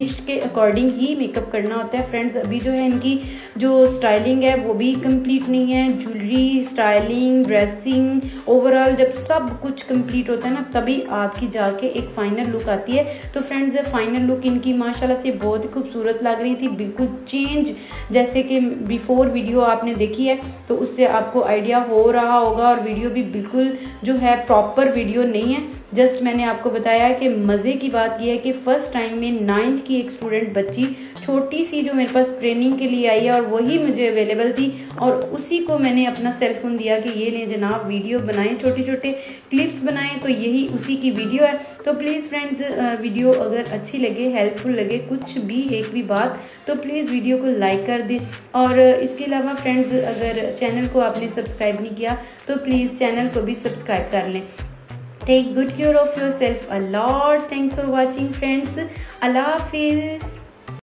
के अकॉर्डिंग ही मेकअप करना होता है। फ्रेंड्स अभी जो है इनकी जो स्टाइलिंग है, वो भी कंप्लीट नहीं है। ज्वेलरी स्टाइलिंग ड्रेसिंग ओवरऑल जब सब कुछ कंप्लीट होता है ना, तभी आपकी जाके एक फाइनल लुक आती है। तो फ्रेंड्स फाइनल लुक इनकी माशाल्लाह से बहुत ही खूबसूरत लग रही थी। बिल्कुल चेंज जैसे कि बिफोर वीडियो आपने देखी है तो उससे आपको आइडिया हो रहा होगा और वीडियो भी बिल्कुल जो है प्रॉपर वीडियो नहीं है। जस्ट मैंने आपको बताया कि मज़े की बात यह है कि फ़र्स्ट टाइम में नाइन्थ की एक स्टूडेंट बच्ची छोटी सी जो मेरे पास ट्रेनिंग के लिए आई है और वही मुझे अवेलेबल थी और उसी को मैंने अपना सेल फ़ोन दिया कि ये लें जनाब वीडियो बनाएँ छोटे छोटे क्लिप्स बनाएँ तो यही उसी की वीडियो है। तो प्लीज़ फ्रेंड्स वीडियो अगर अच्छी लगे हेल्पफुल लगे, कुछ भी, एक भी बात तो प्लीज़ वीडियो को लाइक कर दें। और इसके अलावा फ्रेंड्स अगर चैनल को आपने सब्सक्राइब नहीं किया तो प्लीज़ चैनल को भी सब्सक्राइब कर लें। Take good care of yourself. A lot. Thanks for watching friends. Allah hafiz